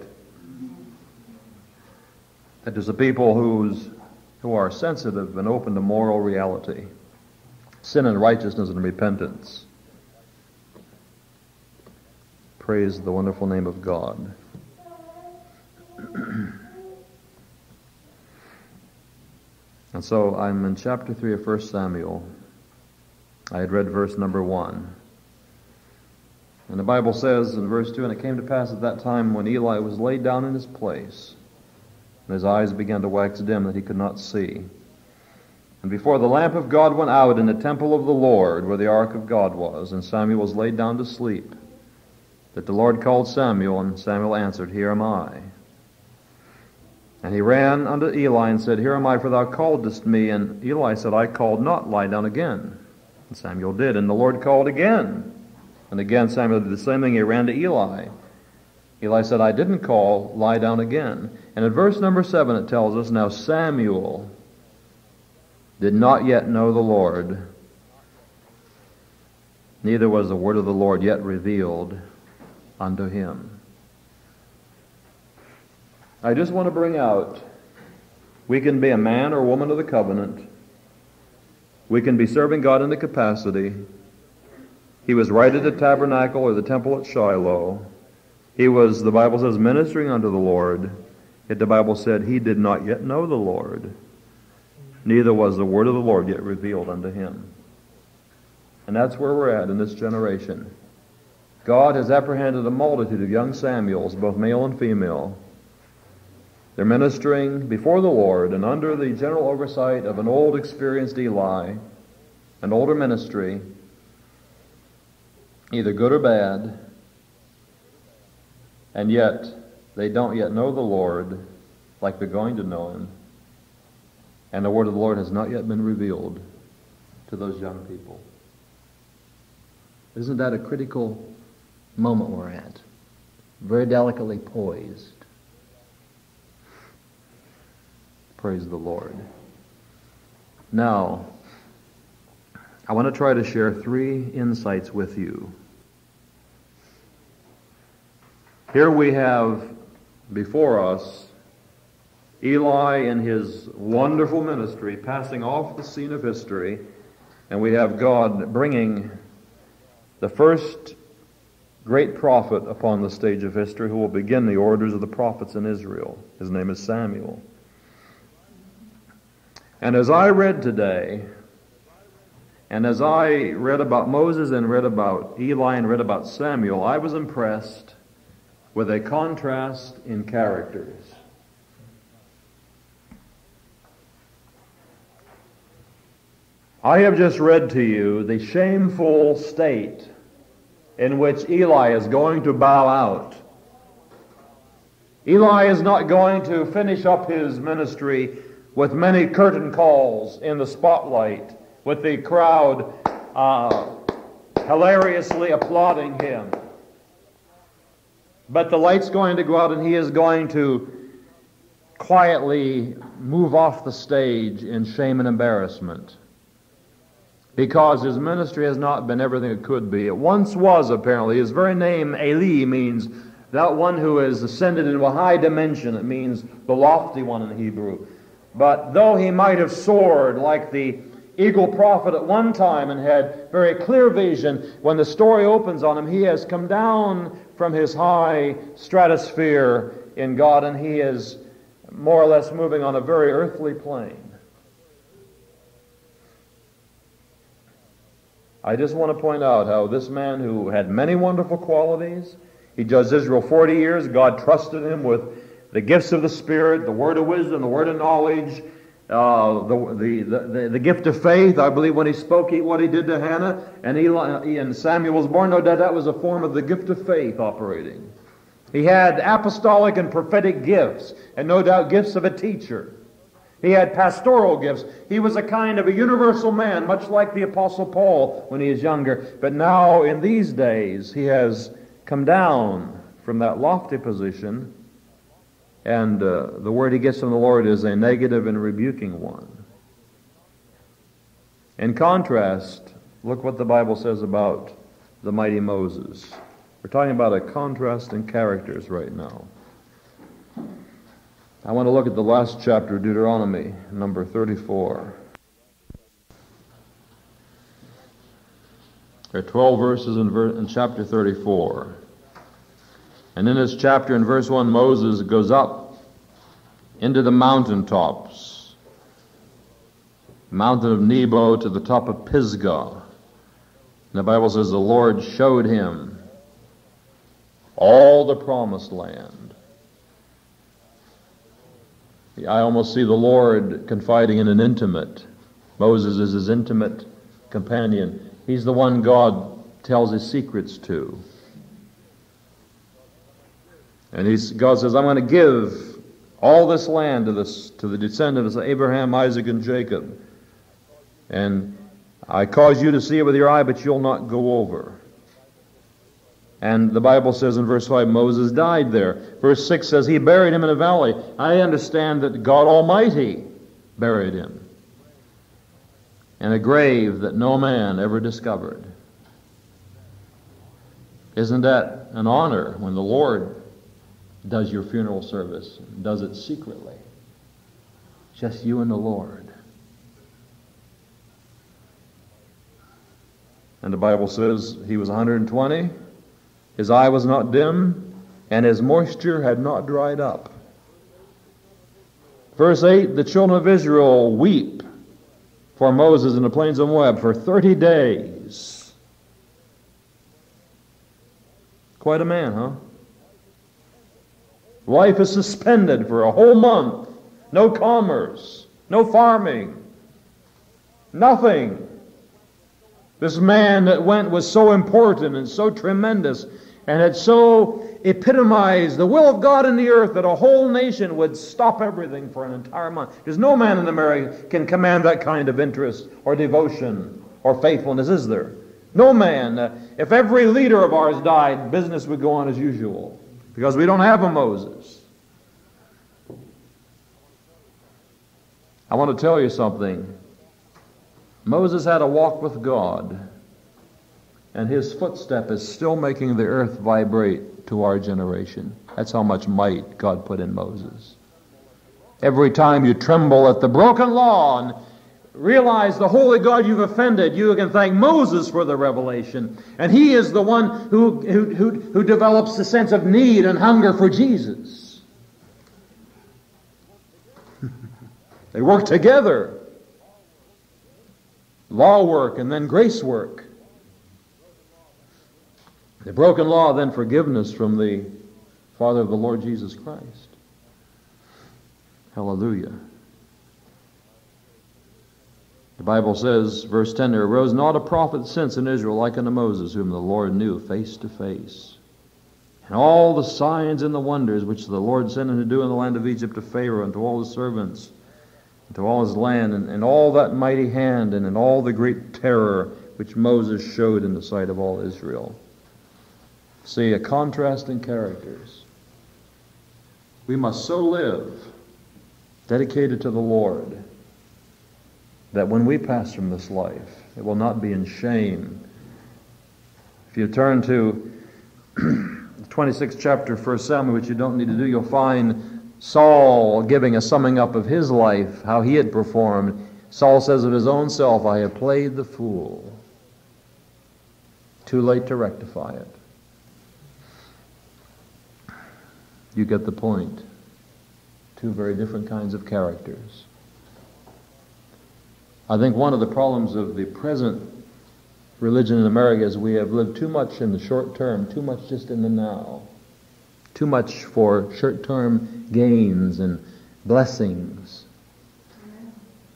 That there's a people who's, who are sensitive and open to moral reality, sin and righteousness and repentance. Praise the wonderful name of God. and so I'm in chapter 3 of 1 Samuel. I had read verse number 1. And the Bible says in verse 2 And it came to pass at that time when Eli was laid down in his place, and his eyes began to wax dim that he could not see. And before the lamp of God went out in the temple of the Lord, where the ark of God was, and Samuel was laid down to sleep, that the Lord called Samuel, and Samuel answered, Here am I. And he ran unto Eli and said, Here am I, for thou calledst me. And Eli said, I called not, lie down again. And Samuel did, and the Lord called again. And again, Samuel did the same thing. He ran to Eli. Eli said, I didn't call, lie down again. And in verse number seven, it tells us, Now Samuel did not yet know the Lord, neither was the word of the Lord yet revealed unto him. I just want to bring out we can be a man or woman of the covenant. We can be serving God in the capacity. He was right at the tabernacle or the temple at Shiloh. He was, the Bible says, ministering unto the Lord. Yet the Bible said he did not yet know the Lord, neither was the word of the Lord yet revealed unto him. And that's where we're at in this generation. God has apprehended a multitude of young Samuels, both male and female. They're ministering before the Lord and under the general oversight of an old, experienced Eli, an older ministry, either good or bad, and yet they don't yet know the Lord like they're going to know Him. And the word of the Lord has not yet been revealed to those young people. Isn't that a critical moment we're at? Very delicately poised. Praise the Lord. Now, I want to try to share three insights with you. Here we have before us Eli in his wonderful ministry passing off the scene of history, and we have God bringing the first great prophet upon the stage of history who will begin the orders of the prophets in Israel. His name is Samuel. And as I read today, and as I read about Moses and read about Eli and read about Samuel, I was impressed with a contrast in characters. I have just read to you the shameful state in which Eli is going to bow out. Eli is not going to finish up his ministry with many curtain calls in the spotlight, with the crowd uh, hilariously applauding him. But the light's going to go out, and he is going to quietly move off the stage in shame and embarrassment because his ministry has not been everything it could be. It once was, apparently. His very name, Eli, means that one who has ascended into a high dimension. It means the lofty one in Hebrew. But though he might have soared like the eagle prophet at one time and had very clear vision, when the story opens on him, he has come down from his high stratosphere in God and he is more or less moving on a very earthly plane. I just want to point out how this man who had many wonderful qualities, he judged Israel 40 years, God trusted him with the gifts of the Spirit, the word of wisdom, the word of knowledge, uh, the, the, the, the, gift of faith. I believe when he spoke he, what he did to Hannah and, Eli, and Samuel was born, no doubt that was a form of the gift of faith operating. He had apostolic and prophetic gifts, and no doubt gifts of a teacher. He had pastoral gifts. He was a kind of a universal man, much like the Apostle Paul when he is younger. But now, in these days, he has come down from that lofty position, and uh, the word he gets from the Lord is a negative and rebuking one. In contrast, look what the Bible says about the mighty Moses. We're talking about a contrast in characters right now. I want to look at the last chapter of Deuteronomy, number 34. There are 12 verses in, ver- in chapter 34. And in this chapter, in verse 1, Moses goes up into the mountaintops, mountain of Nebo to the top of Pisgah. And the Bible says the Lord showed him all the promised land. I almost see the Lord confiding in an intimate. Moses is his intimate companion. He's the one God tells his secrets to. And he's, God says, I'm going to give all this land to, this, to the descendants of Abraham, Isaac, and Jacob. And I cause you to see it with your eye, but you'll not go over. And the Bible says in verse 5, Moses died there. Verse 6 says he buried him in a valley. I understand that God Almighty buried him. in a grave that no man ever discovered. Isn't that an honor when the Lord does your funeral service, does it secretly? Just you and the Lord. And the Bible says he was 120, his eye was not dim, and his moisture had not dried up. Verse 8 The children of Israel weep for Moses in the plains of Moab for 30 days. Quite a man, huh? Life is suspended for a whole month. No commerce, no farming, nothing. This man that went was so important and so tremendous and had so epitomized the will of God in the earth that a whole nation would stop everything for an entire month. Because no man in America can command that kind of interest or devotion or faithfulness, is there? No man. If every leader of ours died, business would go on as usual because we don't have a Moses. I want to tell you something. Moses had a walk with God, and his footstep is still making the earth vibrate to our generation. That's how much might God put in Moses. Every time you tremble at the broken law realize the holy God you've offended, you can thank Moses for the revelation. And he is the one who, who, who, who develops the sense of need and hunger for Jesus. they work together law work and then grace work. The broken law, then forgiveness from the Father of the Lord Jesus Christ. Hallelujah. The Bible says, verse 10, there arose not a prophet since in Israel like unto Moses, whom the Lord knew face to face. And all the signs and the wonders which the Lord sent him to do in the land of Egypt to Pharaoh and to all his servants, and to all his land, and, and all that mighty hand, and in all the great terror which Moses showed in the sight of all Israel. See, a contrast in characters. We must so live, dedicated to the Lord, that when we pass from this life, it will not be in shame. If you turn to the 26th chapter of 1 Samuel, which you don't need to do, you'll find Saul giving a summing up of his life, how he had performed. Saul says of his own self, I have played the fool. Too late to rectify it. You get the point. Two very different kinds of characters. I think one of the problems of the present religion in America is we have lived too much in the short term, too much just in the now, too much for short term gains and blessings.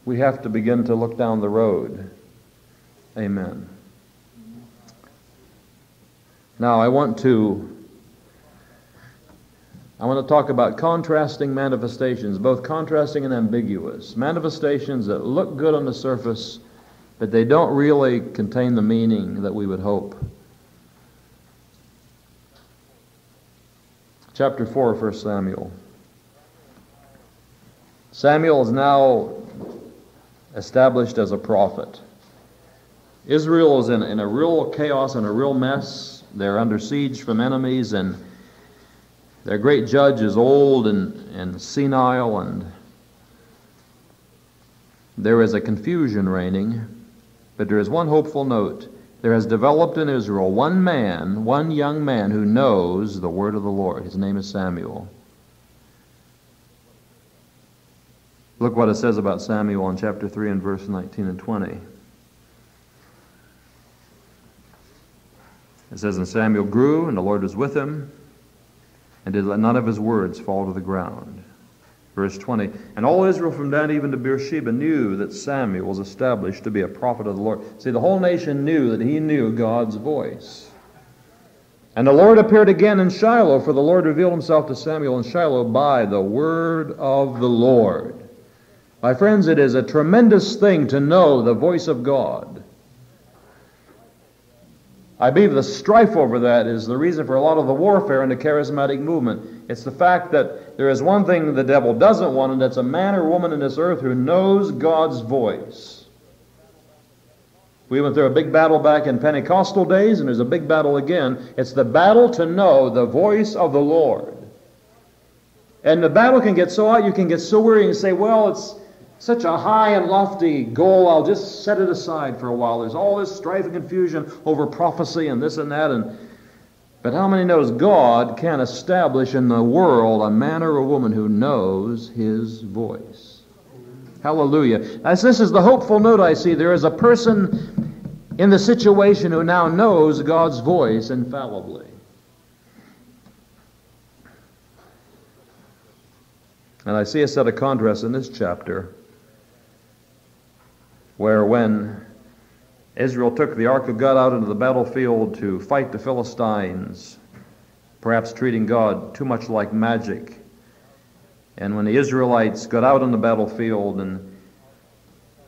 We have to begin to look down the road. Amen. Now, I want to I want to talk about contrasting manifestations, both contrasting and ambiguous. Manifestations that look good on the surface, but they don't really contain the meaning that we would hope. Chapter 4 of 1 Samuel. Samuel is now established as a prophet. Israel is in, in a real chaos and a real mess. They're under siege from enemies and their great judge is old and, and senile, and there is a confusion reigning. But there is one hopeful note. There has developed in Israel one man, one young man who knows the word of the Lord. His name is Samuel. Look what it says about Samuel in chapter 3 and verse 19 and 20. It says, And Samuel grew, and the Lord was with him, and did let none of his words fall to the ground. Verse 20 And all Israel from Dan even to Beersheba knew that Samuel was established to be a prophet of the Lord. See, the whole nation knew that he knew God's voice. And the Lord appeared again in Shiloh, for the Lord revealed himself to Samuel in Shiloh by the word of the Lord. My friends, it is a tremendous thing to know the voice of God. I believe the strife over that is the reason for a lot of the warfare in the charismatic movement. It's the fact that there is one thing the devil doesn't want, and that's a man or woman in this earth who knows God's voice. We went through a big battle back in Pentecostal days, and there's a big battle again. It's the battle to know the voice of the Lord. And the battle can get so out, you can get so weary and say, well, it's such a high and lofty goal, I'll just set it aside for a while. There's all this strife and confusion over prophecy and this and that. And, but how many knows God can establish in the world a man or a woman who knows his voice? Hallelujah. As this is the hopeful note I see, there is a person in the situation who now knows God's voice infallibly. And I see a set of contrasts in this chapter where when Israel took the Ark of God out into the battlefield to fight the Philistines, perhaps treating God too much like magic. And when the Israelites got out on the battlefield and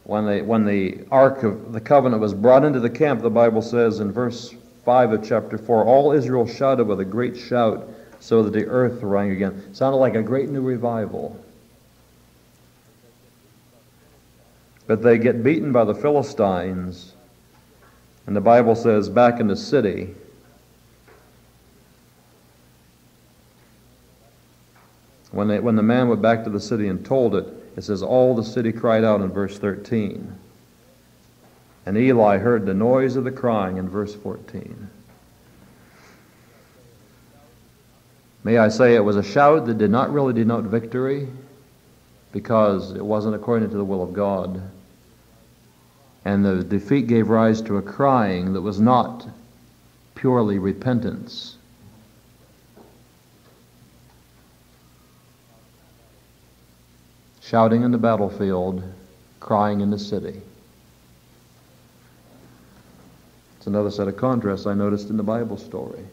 when, they, when the Ark of the Covenant was brought into the camp, the Bible says in verse 5 of chapter 4, all Israel shouted with a great shout so that the earth rang again. Sounded like a great new revival. But they get beaten by the Philistines. And the Bible says, back in the city, when, they, when the man went back to the city and told it, it says, all the city cried out in verse 13. And Eli heard the noise of the crying in verse 14. May I say it was a shout that did not really denote victory because it wasn't according to the will of God. And the defeat gave rise to a crying that was not purely repentance. Shouting in the battlefield, crying in the city. It's another set of contrasts I noticed in the Bible story.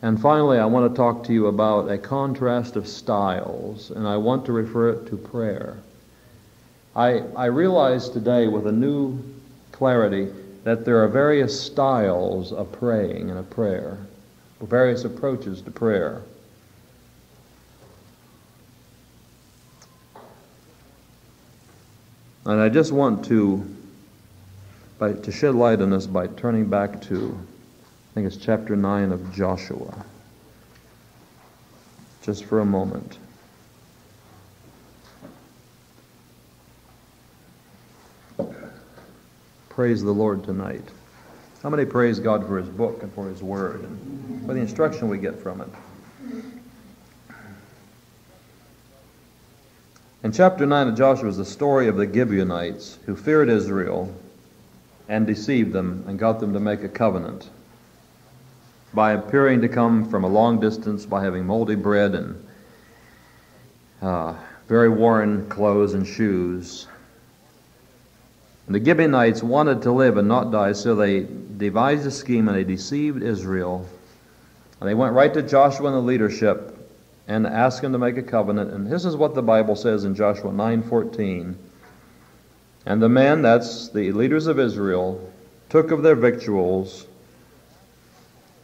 And finally, I want to talk to you about a contrast of styles, and I want to refer it to prayer. I, I realize today with a new clarity that there are various styles of praying and of prayer, various approaches to prayer. And I just want to, by, to shed light on this by turning back to, I think it's chapter 9 of Joshua, just for a moment. Praise the Lord tonight? How many praise God for His book and for His Word and for the instruction we get from it? In chapter 9 of Joshua is the story of the Gibeonites who feared Israel and deceived them and got them to make a covenant by appearing to come from a long distance, by having moldy bread and uh, very worn clothes and shoes, and the Gibeonites wanted to live and not die, so they devised a scheme and they deceived Israel. And they went right to Joshua and the leadership and asked him to make a covenant. And this is what the Bible says in Joshua 9:14. And the men, that's the leaders of Israel, took of their victuals.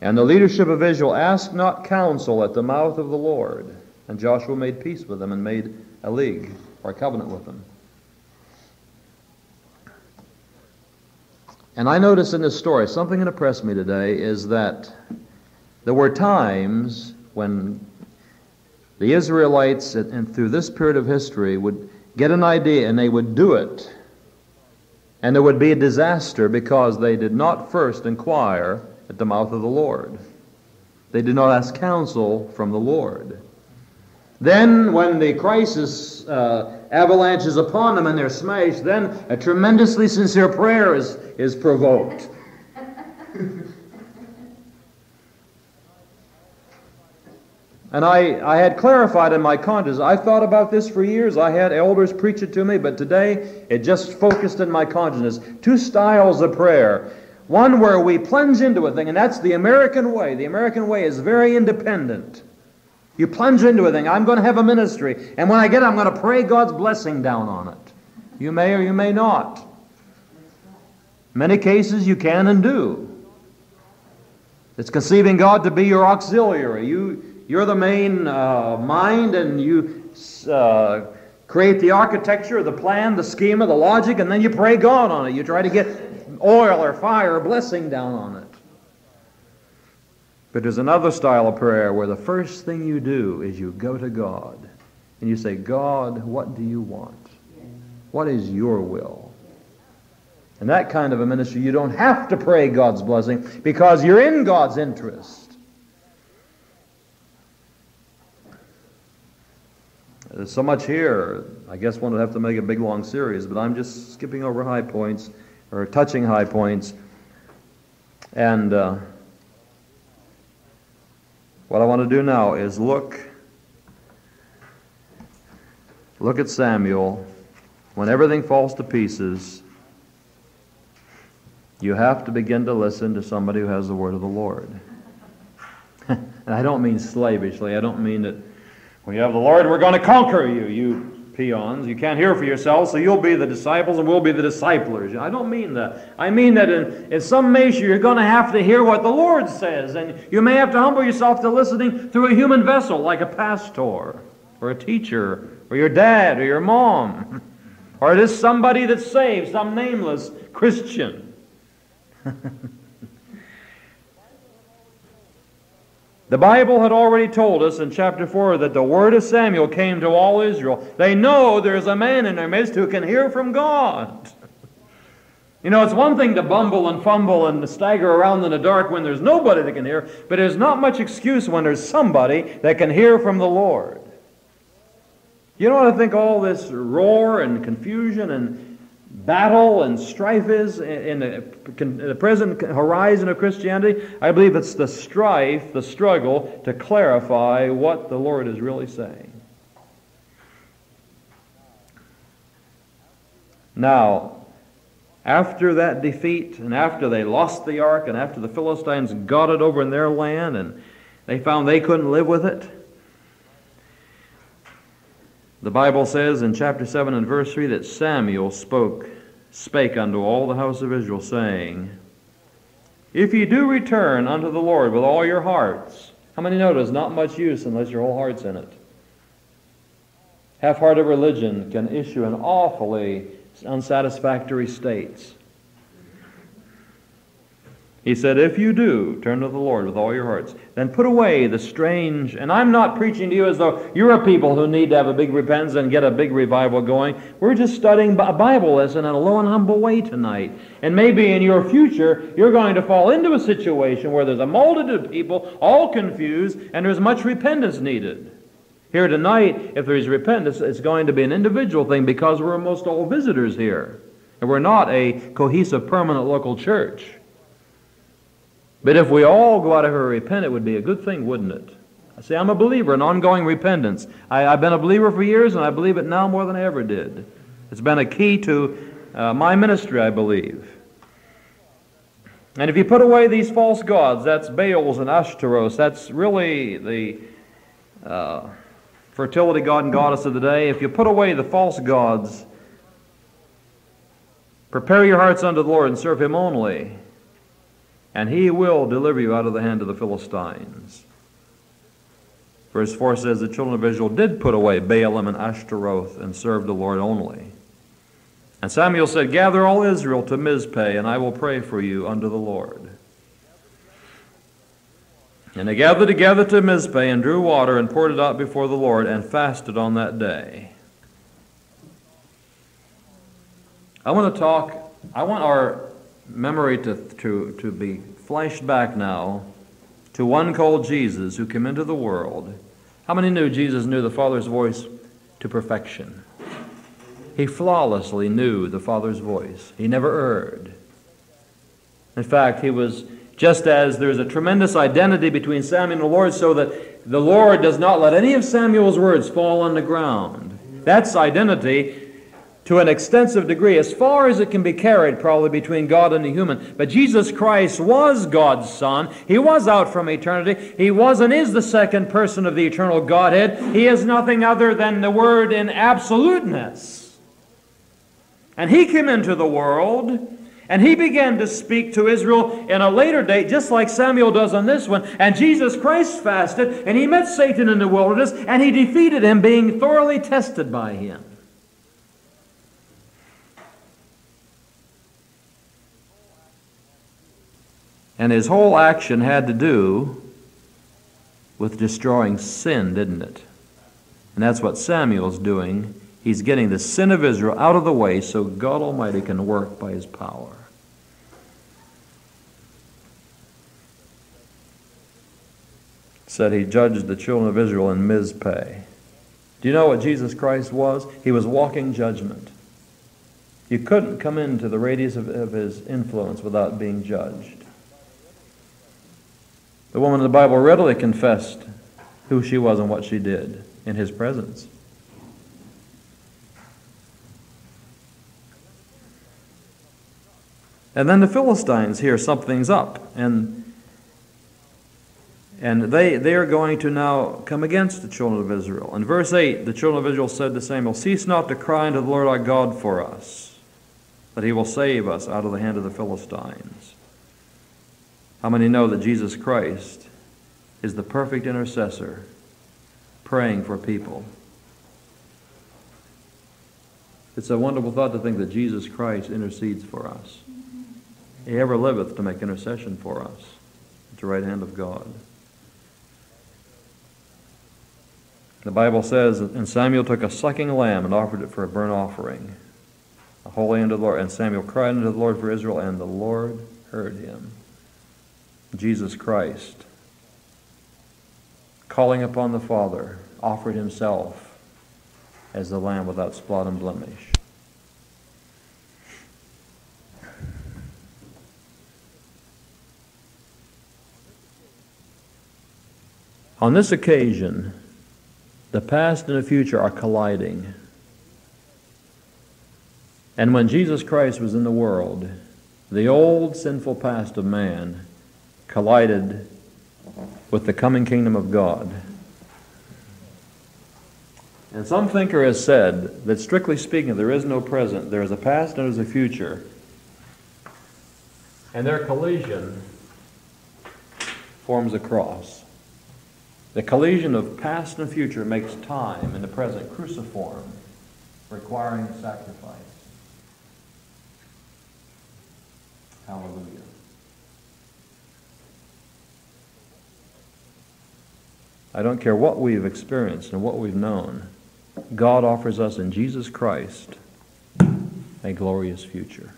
And the leadership of Israel asked not counsel at the mouth of the Lord. And Joshua made peace with them and made a league or a covenant with them. And I notice in this story, something that impressed me today is that there were times when the Israelites, and through this period of history, would get an idea and they would do it. And there would be a disaster because they did not first inquire at the mouth of the Lord. They did not ask counsel from the Lord. Then, when the crisis uh, avalanches upon them and they're smashed, then a tremendously sincere prayer is, is provoked. And I, I had clarified in my conscience. I thought about this for years. I had elders preach it to me, but today it just focused in my consciousness. Two styles of prayer. One where we plunge into a thing, and that's the American way. The American way is very independent. You plunge into a thing. I'm going to have a ministry, and when I get it, I'm going to pray God's blessing down on it. You may or you may not. Many cases you can and do. It's conceiving God to be your auxiliary. You, you're the main uh, mind, and you uh, create the architecture, the plan, the schema, the logic, and then you pray God on it. You try to get oil or fire or blessing down on it. But there's another style of prayer where the first thing you do is you go to God and you say, God, what do you want? What is your will? In that kind of a ministry, you don't have to pray God's blessing because you're in God's interest. There's so much here. I guess one would have to make a big long series, but I'm just skipping over high points or touching high points. And uh, what I want to do now is look look at Samuel when everything falls to pieces, you have to begin to listen to somebody who has the word of the Lord. and I don't mean slavishly. I don't mean that when you have the Lord, we're going to conquer you, you peons. You can't hear for yourselves, so you'll be the disciples and we'll be the disciplers. I don't mean that. I mean that in, in some measure you're going to have to hear what the Lord says, and you may have to humble yourself to listening through a human vessel like a pastor or a teacher or your dad or your mom. Or it is somebody that's saved, some nameless Christian. the Bible had already told us in chapter 4 that the word of Samuel came to all Israel. They know there's a man in their midst who can hear from God. You know, it's one thing to bumble and fumble and stagger around in the dark when there's nobody that can hear, but there's not much excuse when there's somebody that can hear from the Lord. You know what I think all this roar and confusion and battle and strife is in the, present horizon of Christianity? I believe it's the strife, the struggle to clarify what the Lord is really saying. Now, after that defeat, and after they lost the ark, and after the Philistines got it over in their land, and they found they couldn't live with it, the Bible says in chapter 7 and verse 3 that Samuel spoke, spake unto all the house of Israel, saying, If ye do return unto the Lord with all your hearts, how many know there's not much use unless your whole heart's in it? Half hearted religion can issue in awfully unsatisfactory states. He said, If you do turn to the Lord with all your hearts, then put away the strange. And I'm not preaching to you as though you're a people who need to have a big repentance and get a big revival going. We're just studying a Bible lesson in a low and humble way tonight. And maybe in your future, you're going to fall into a situation where there's a multitude of people all confused and there's much repentance needed. Here tonight, if there's repentance, it's going to be an individual thing because we're almost all visitors here. And we're not a cohesive, permanent local church. But if we all go out of here and repent, it would be a good thing, wouldn't it? I say, I'm a believer in ongoing repentance. I, have been a believer for years, and I believe it now more than I ever did. It's been a key to uh, my ministry, I believe. And if you put away these false gods, that's Baals and Ashtaroth, that's really the uh, fertility god and goddess of the day. If you put away the false gods, prepare your hearts unto the Lord and serve Him only and he will deliver you out of the hand of the Philistines. Verse 4 says the children of Israel did put away Baalim and Ashtaroth and served the Lord only. And Samuel said, Gather all Israel to Mizpeh, and I will pray for you unto the Lord. And they gathered together to Mizpeh and drew water and poured it out before the Lord and fasted on that day. I want to talk, I want our memory to, to, to be flashed back now to one called Jesus who came into the world. How many knew Jesus knew the Father's voice to perfection? He flawlessly knew the Father's voice. He never erred. In fact, he was just as there's a tremendous identity between Samuel and the Lord, so that the Lord does not let any of Samuel's words fall on the ground. That's identity to an extensive degree, as far as it can be carried probably between God and the human. But Jesus Christ was God's Son. He was out from eternity. He was and is the second person of the eternal Godhead. He is nothing other than the Word in absoluteness. And He came into the world. And he began to speak to Israel in a later date, just like Samuel does on this one. And Jesus Christ fasted, and he met Satan in the wilderness, and he defeated him, being thoroughly tested by him. And his whole action had to do with destroying sin, didn't it? And that's what Samuel's doing. He's getting the sin of Israel out of the way so God Almighty can work by his power. Said he judged the children of Israel in Mizpeh. Do you know what Jesus Christ was? He was walking judgment. You couldn't come into the radius of, of his influence without being judged. The woman in the Bible readily confessed who she was and what she did in his presence. And then the Philistines hear something's up, and and they, they are going to now come against the children of Israel. In verse 8, the children of Israel said to Samuel, Cease not to cry unto the Lord our God for us, that he will save us out of the hand of the Philistines. How many know that Jesus Christ is the perfect intercessor praying for people? It's a wonderful thought to think that Jesus Christ intercedes for us. He ever liveth to make intercession for us at the right hand of God. The Bible says, and Samuel took a sucking lamb and offered it for a burnt offering, a wholly unto the Lord. And Samuel cried unto the Lord for Israel, and the Lord heard him. Jesus Christ, calling upon the Father, offered himself as the lamb without spot and blemish. On this occasion, the past and the future are colliding. And when Jesus Christ was in the world, the old sinful past of man collided with the coming kingdom of God. And some thinker has said that strictly speaking, there is no present, there is a past and there is a future. And their collision forms a cross. The collision of past and future makes time and the present cruciform, requiring sacrifice. Hallelujah. I don't care what we've experienced and what we've known, God offers us in Jesus Christ a glorious future.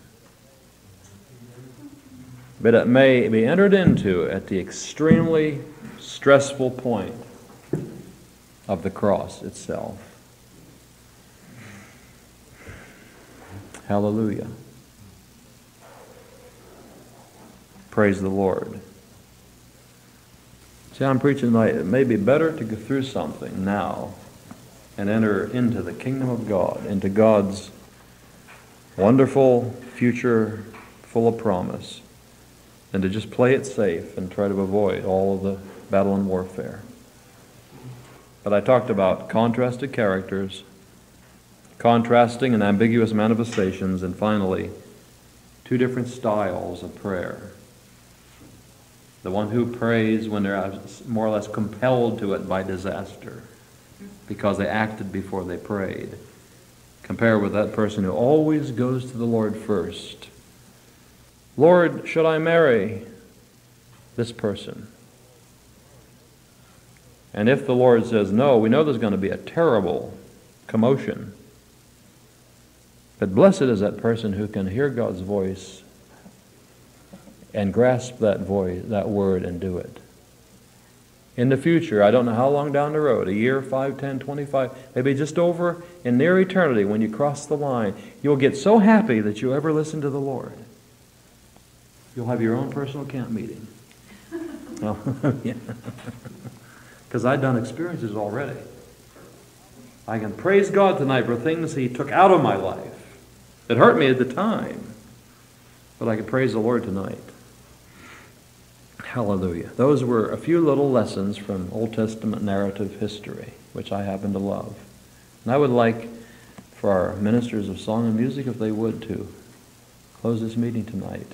But it may be entered into at the extremely stressful point of the cross itself. Hallelujah. Praise the Lord. See, I'm preaching tonight. It may be better to go through something now and enter into the kingdom of God, into God's wonderful future full of promise, than to just play it safe and try to avoid all of the battle and warfare. But I talked about contrasted characters, contrasting and ambiguous manifestations, and finally, two different styles of prayer. The one who prays when they're more or less compelled to it by disaster because they acted before they prayed. Compare with that person who always goes to the Lord first. Lord, should I marry this person? And if the Lord says no, we know there's going to be a terrible commotion. But blessed is that person who can hear God's voice and grasp that voice, that word, and do it. In the future, I don't know how long down the road, a year, 5, 10, 25, maybe just over in near eternity, when you cross the line, you'll get so happy that you'll ever listen to the Lord. You'll have your own personal camp meeting. oh, yeah because I've done experiences already. I can praise God tonight for things He took out of my life. It hurt me at the time, but I can praise the Lord tonight. Hallelujah. Those were a few little lessons from Old Testament narrative history, which I happen to love. And I would like for our ministers of song and music, if they would, to close this meeting tonight.